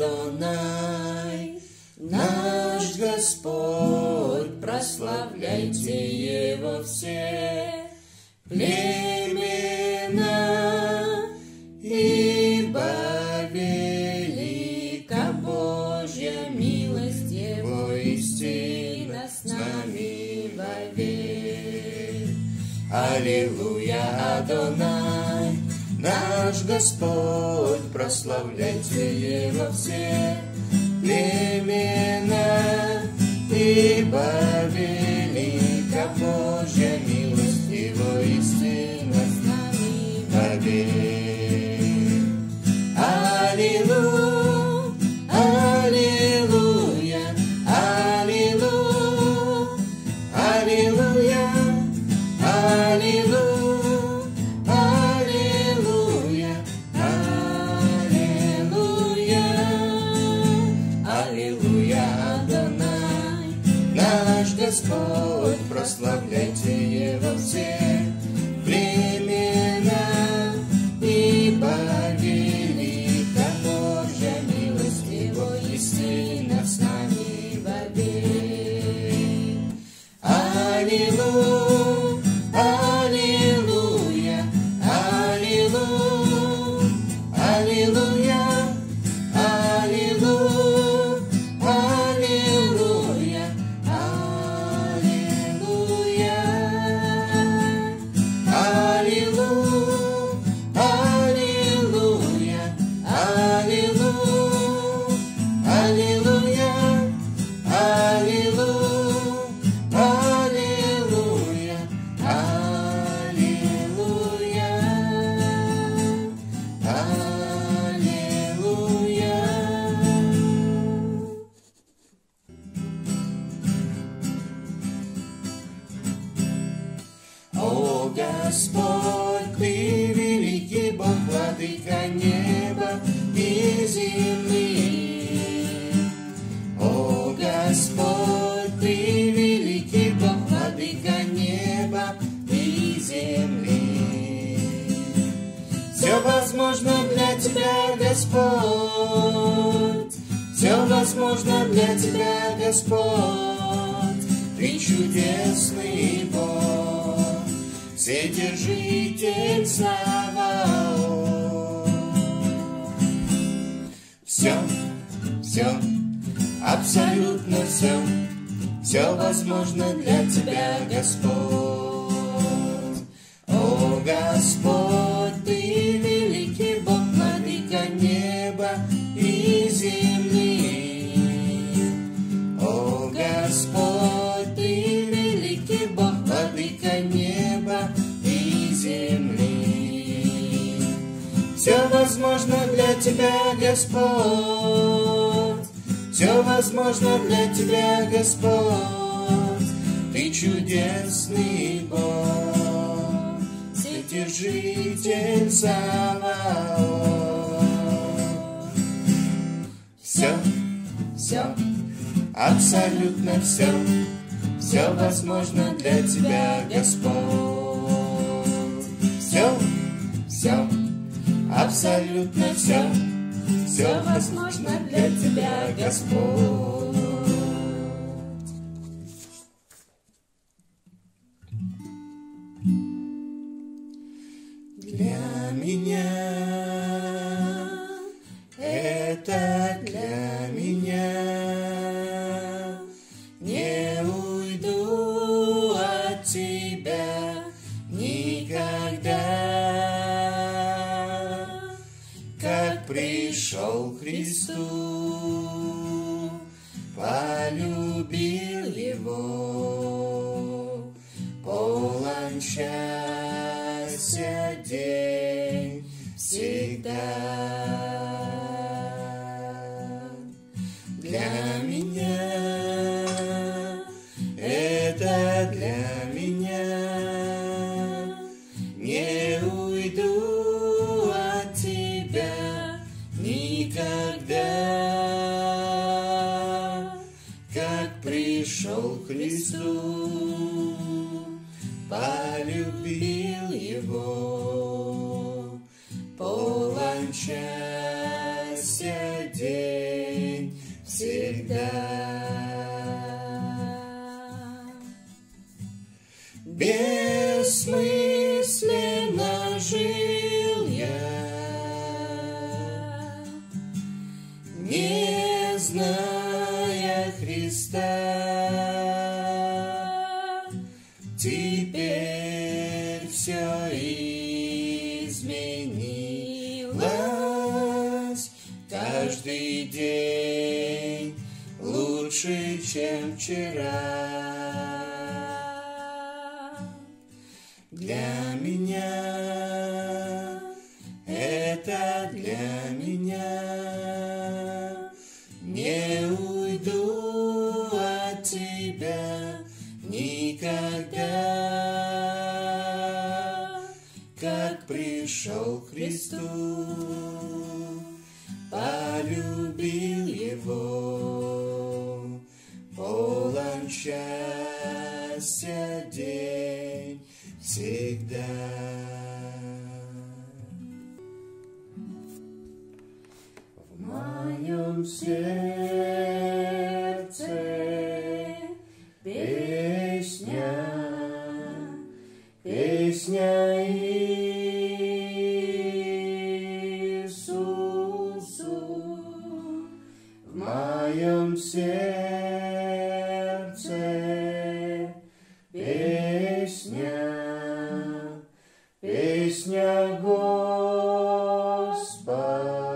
Адонай, наш Господь, прославляйте Его все племена, ибо велика Божья милость Его истина с нами вовек. Аллилуйя, Адонай, наш Господь, прославляйте Его все племена, ибо велика Божья милость Его истина с нами вовек. you. Все возможно для Тебя, Господь, все возможно для Тебя, Господь. Ты чудесный Бог, Вседержитель Саваоф. Все, все, абсолютно все, все возможно для Тебя, Господь. О, Господь, Все возможно для Тебя, Господь, все возможно для Тебя, Господь. Ты чудесный Бог, Вседержитель Саваоф. Все, все, абсолютно все, все возможно для Тебя, Господь. Абсолютно все, все возможно для Тебя, Господь. Для меня пришел Христу, полюбил его, полон счастья день всегда. Для меня это для меня не уйду счастья день всегда. Бессмысленно жил я, не зная Христа. Теперь все изменилось, каждый день лучше, чем вчера. Для меня это для меня. Не уйду от тебя никогда, как пришел к Христу, полюбил его, полон счастья день всегда. В моем сердце bye